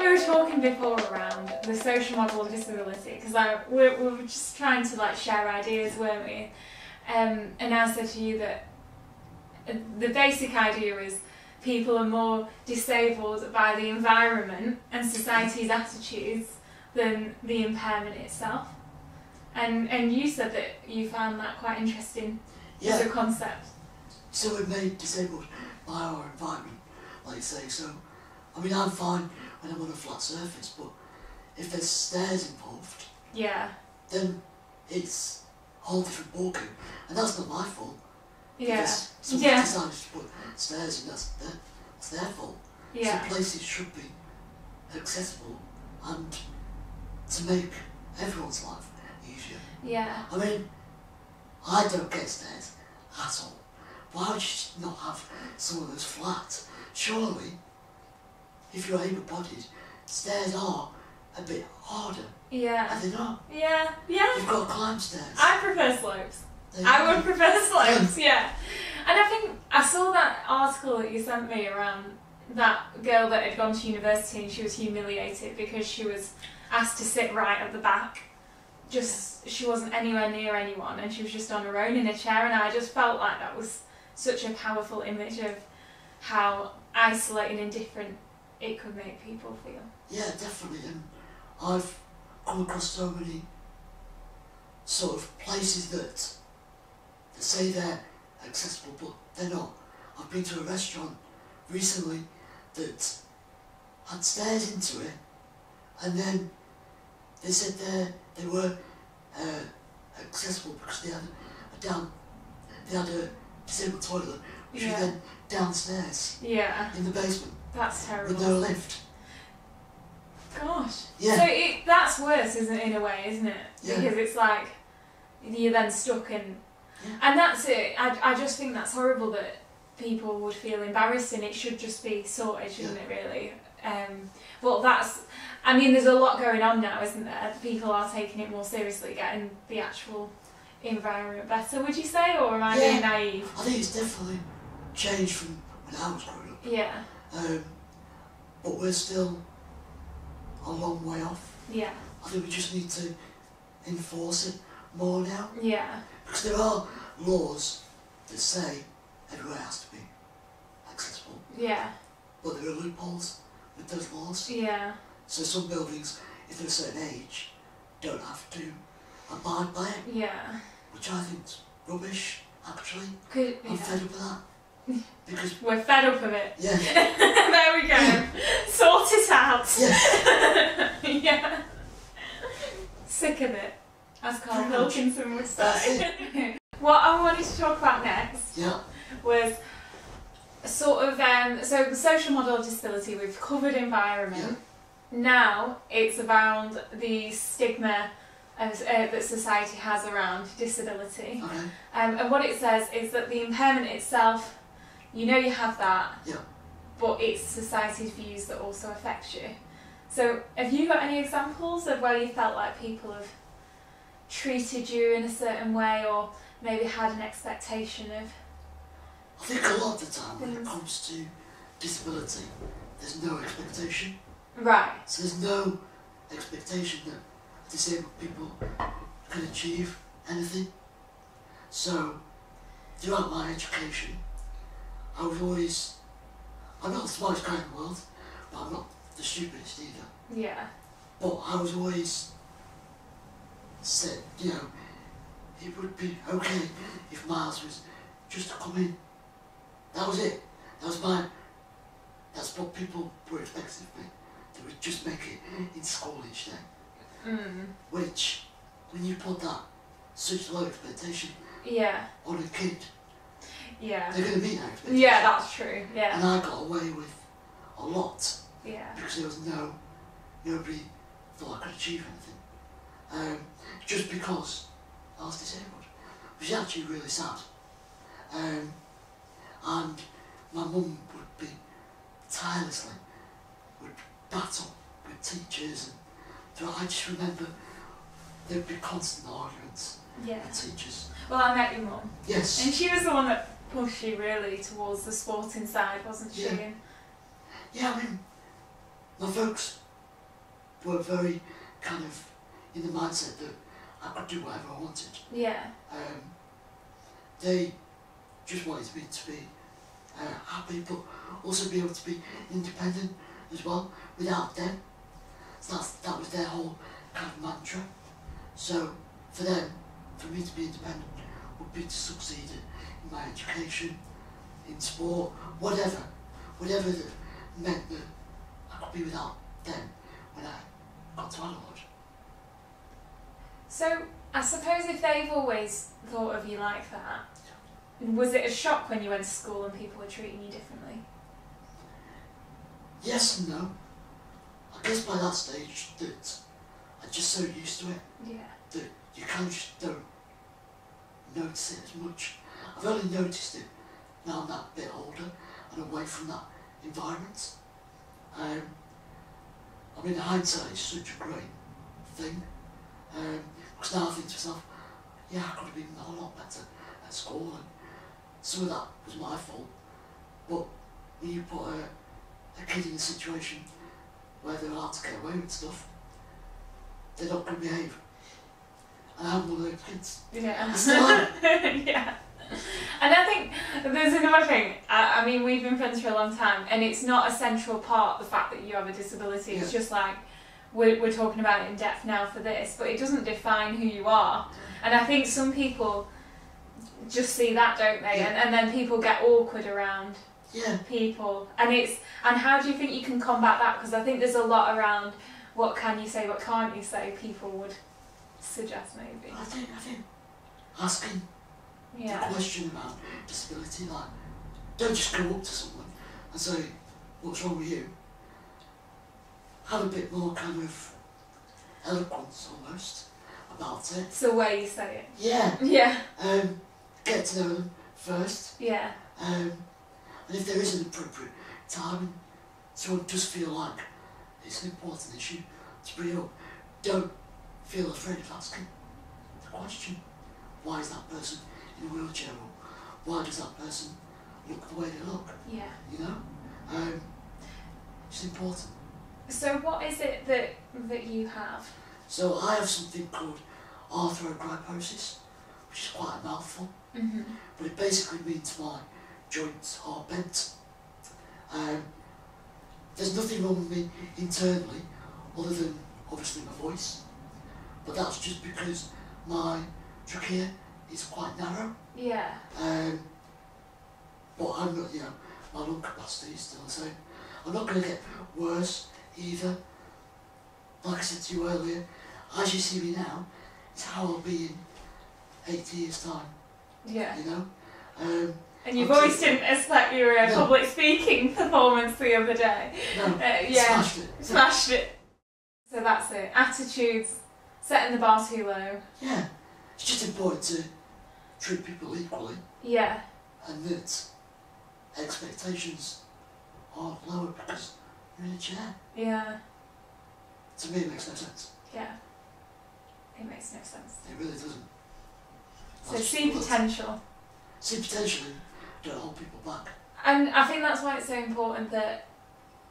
talking before around the social model of disability because we, we were just trying to like share ideas, weren't we? Um, and I said to you that uh, the basic idea is people are more disabled by the environment and society's attitudes than the impairment itself. And and you said that you found that quite interesting Yeah. as a concept. So we're made disabled by our environment, like you say. So, I mean, I'm fine when I'm on a flat surface, but if there's stairs involved, Yeah. then it's a whole different ballgame, and that's not my fault. Yeah. Because someone Yeah. decided to put stairs in, that's their, that's their fault. Yeah. So places should be accessible and to make everyone's life easier. Yeah. I mean, I don't get stairs at all. Why would you not have some of those flat? Surely, if you're able-bodied, stairs are a bit harder. Yeah. Are they not? Yeah. Yeah. You've got to climb stairs. I prefer slopes. I would prefer slopes, yeah. And I think I saw that article that you sent me around that girl that had gone to university and she was humiliated because she was asked to sit right at the back. Just she wasn't anywhere near anyone and she was just on her own in a chair and I just felt like that was such a powerful image of how isolating and different it could make people feel. Yeah, definitely. And I've come across so many sort of places that, that say they're accessible, but they're not. I've been to a restaurant recently that had stairs into it, and then they said they they were uh, accessible because they had a down they had a disabled toilet, which Yeah. was then downstairs Yeah, in the basement that's terrible. with no lift. Gosh. Yeah. So it, that's worse, isn't it, in a way, isn't it? Yeah. Because it's like you're then stuck and Yeah. and that's it. I, I just think that's horrible that people would feel embarrassed and it should just be sorted, shouldn't it really? Um, but that's I mean there's a lot going on now, isn't there? People are taking it more seriously, getting the actual environment better, would you say, or am I being naive? I think it's definitely changed from when I was growing up. Yeah, Um, but we're still a long way off. yeah, I think we just need to enforce it more now. yeah, Because there are laws that say everywhere has to be accessible. yeah, But there are loopholes with those laws. yeah, So some buildings, if they're a certain age, don't have to abide by it. yeah. Which I think's rubbish, actually. Could, I'm yeah. fed up with that. Because, We're fed up of it. yeah, there we go. Sort it out. yeah, yeah. Sick of it, as Carl Pretty much. Wilkinson would say. what I wanted to talk about next yeah, was sort of um, so the social model of disability. We've covered environment. Yeah. Now it's around the stigma of, uh, that society has around disability. okay, Um, and what it says is that the impairment itself, you know you have that, Yeah. but it's society's views that also affects you. So have you got any examples of where you felt like people have treated you in a certain way or maybe had an expectation of I think a lot of the time when it comes to disability, there's no expectation. right So there's no expectation that disabled people can achieve anything. So throughout my education, I was always, I'm not the smartest guy in the world, but I'm not the stupidest either. yeah But I was always said, you know, it would be okay if Myles was just to come in. That was it. That was my, that's what people were expecting of me. They would just make it in school each day. mm. Which, when you put that such low expectation yeah on a kid, yeah. They're going to meet that yeah that's true. Yeah. And I got away with a lot yeah. because there was no, nobody thought I could achieve anything. Um, just because I was disabled, which is actually really sad. Um, and my mum would be tirelessly, would battle with teachers and I just remember there'd be constant arguments yeah. with teachers. well I met your mum. Yes, and she was the one that pushed you really towards the sporting side wasn't she Yeah. Yeah, I mean, my folks were very kind of in the mindset that I could do whatever I wanted. Yeah. Um, they just wanted me to be uh, happy, but also be able to be independent as well without them. So that's, that was their whole kind of mantra. So for them, for me to be independent would be to succeed in my education, in sport, whatever, whatever that meant that I could be without them when I got to adulthood. So I suppose if they've always thought of you like that, was it a shock when you went to school and people were treating you differently? Yes and no. I guess by that stage that I'm just so used to it Yeah. that you kind of just don't notice it as much. I've only noticed it now I'm that bit older and away from that environment. Um, I mean, hindsight is such a great thing. Um, because now I think to myself, yeah, I could have been a lot better at school and some of that was my fault. But when you put a, a kid in a situation where they're allowed to get away with stuff, they're not going to behave. And I'm those kids. Yeah. I still yeah. And I think there's another thing. I, I mean, we've been friends for a long time, and it's not a central part the fact that you have a disability. It's just like we're, we're talking about it in depth now for this, but it doesn't define who you are. And I think some people just see that, don't they? Yeah. And, and then people get awkward around Yeah, people. And it's and how do you think you can combat that? Because I think there's a lot around what can you say, what can't you say. People would suggest maybe. I think, I think asking Yeah. the question about disability, like, don't just go up to someone and say, what's wrong with you? Have a bit more kind of eloquence almost about it. It's the way you say it. Yeah, Yeah. um, get to know them first. Yeah. Um, and if there is an appropriate time someone does feel like it's an important issue to bring up, don't feel afraid of asking the question. Why is that person in a wheelchair or why does that person look the way they look? Yeah. You know? Um, it's important. So what is it that that you have? So I have something called arthrogryposis, which is quite a mouthful. Mm-hmm. but it basically means my joints are bent. Um, there's nothing wrong with me internally, other than obviously my voice, but that's just because my trachea is quite narrow. Yeah. Um, but I'm not, you know, my lung capacity is still the same. I'm not going to get worse either. Like I said to you earlier, as you see me now, it's how I'll be in 80 years' time, Yeah. you know. Um, And your I'll voice take it. didn't expect you were No. public speaking performance the other day. no, Uh, yeah. smashed it. Smashed it. So that's it. Attitudes, setting the bar too low. Yeah, it's just important to treat people equally Yeah. and that expectations aren't lower because you're in a chair. Yeah. To me, it makes no sense. Yeah. It makes no sense. It really doesn't. So That's see potential. See potential and don't hold people back. And I think that's why it's so important that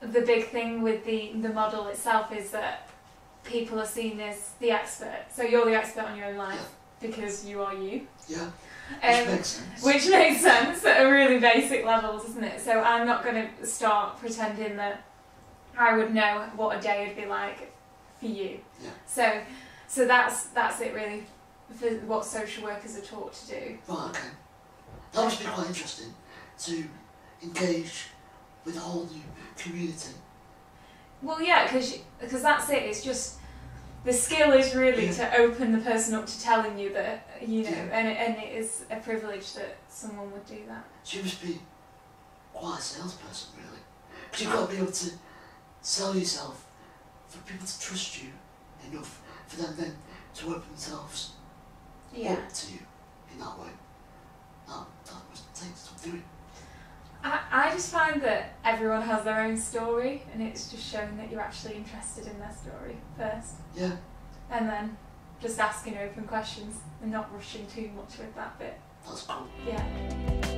the big thing with the, the model itself is that people are seen as the expert. So you're the expert on your own life because you are you. Yeah, which Um, makes sense. which makes sense at a really basic level, doesn't it? So I'm not going to start pretending that I would know what a day would be like for you. Yeah. So, so that's that's it really for what social workers are taught to do. Right, okay. That must be quite interesting to engage with a whole new community. Well, yeah, because that's it. It's just the skill is really Yeah. to open the person up to telling you that you know, Yeah. and it, and it is a privilege that someone would do that. You must be quite a salesperson, really. Because you've got to be able to sell yourself for people to trust you enough for them then to open themselves Yeah. up to you in that way. That, that must take some doing. I, I just find that everyone has their own story, and it's just showing that you're actually interested in their story first, Yeah, and then just asking open questions and not rushing too much with that bit. that's cool. Yeah.